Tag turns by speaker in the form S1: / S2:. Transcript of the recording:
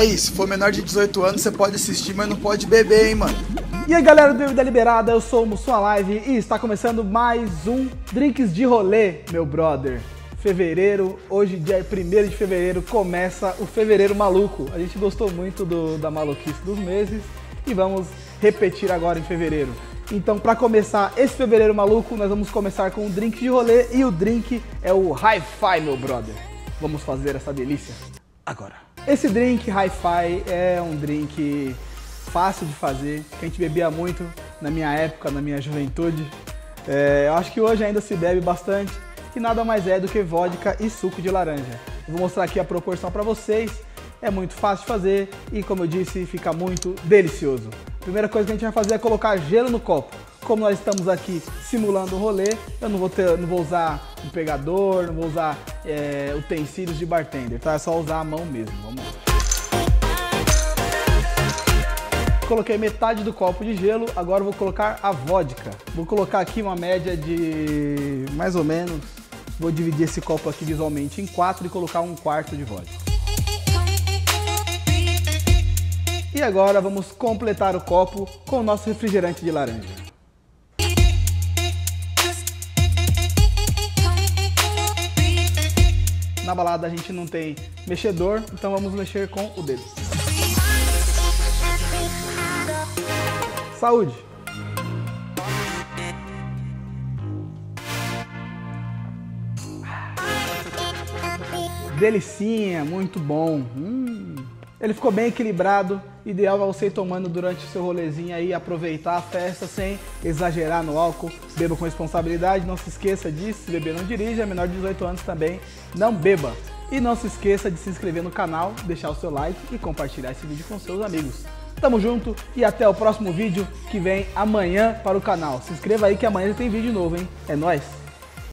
S1: Aí, se for menor de 18 anos, você pode assistir, mas não pode beber, hein, mano.
S2: E aí galera do Bebida Liberada, eu sou o Mussum Live e está começando mais um Drinks de Rolê, meu brother. Fevereiro, hoje dia 1 de fevereiro, começa o Fevereiro Maluco. A gente gostou muito do, da maluquice dos meses e vamos repetir agora em fevereiro. Então, para começar esse fevereiro maluco, nós vamos começar com um drink de rolê e o drink é o Hi-Fi, meu brother. Vamos fazer essa delícia agora. Esse drink Hi-Fi é um drink fácil de fazer, que a gente bebia muito na minha época, na minha juventude. É, eu acho que hoje ainda se bebe bastante, que nada mais é do que vodka e suco de laranja. Eu vou mostrar aqui a proporção para vocês. É muito fácil de fazer e, como eu disse, fica muito delicioso. Primeira coisa que a gente vai fazer é colocar gelo no copo. Como nós estamos aqui simulando o rolê, eu não vou, ter, não vou usar um pegador, não vou usar é, utensílios de bartender, tá? É só usar a mão mesmo. Vamos lá. Coloquei metade do copo de gelo, agora vou colocar a vodka. Vou colocar aqui uma média de mais ou menos. Vou dividir esse copo aqui visualmente em quatro e colocar um quarto de vodka. E agora vamos completar o copo com o nosso refrigerante de laranja. Na balada a gente não tem mexedor, então vamos mexer com o dedo. Saúde! Delicinha, muito bom. Hum. Ele ficou bem equilibrado, ideal para você ir tomando durante o seu rolezinho aí, aproveitar a festa sem exagerar no álcool. Beba com responsabilidade, não se esqueça disso, se beber não dirija, menor de 18 anos também não beba. E não se esqueça de se inscrever no canal, deixar o seu like e compartilhar esse vídeo com seus amigos. Tamo junto e até o próximo vídeo que vem amanhã para o canal. Se inscreva aí que amanhã tem vídeo novo, hein? É nóis!